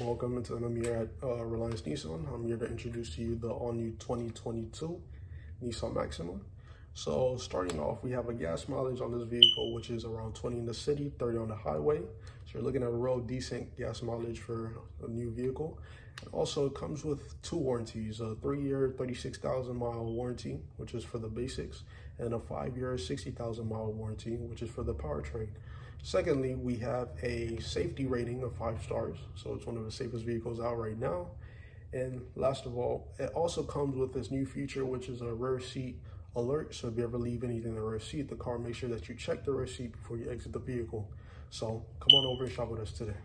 Welcome to I'm here at uh, Reliance Nissan. I'm here to introduce to you the all-new 2022 Nissan Maxima. So starting off, we have a gas mileage on this vehicle, which is around 20 in the city, 30 on the highway. So you're looking at a real decent gas mileage for a new vehicle. It also comes with two warranties, a three-year, 36,000 mile warranty, which is for the basics, and a five-year, 60,000 mile warranty, which is for the powertrain. Secondly, we have a safety rating of five stars. So it's one of the safest vehicles out right now. And last of all, it also comes with this new feature, which is a rear seat alert. So if you ever leave anything in the rear seat, the car make sure that you check the rear seat before you exit the vehicle. So come on over and shop with us today.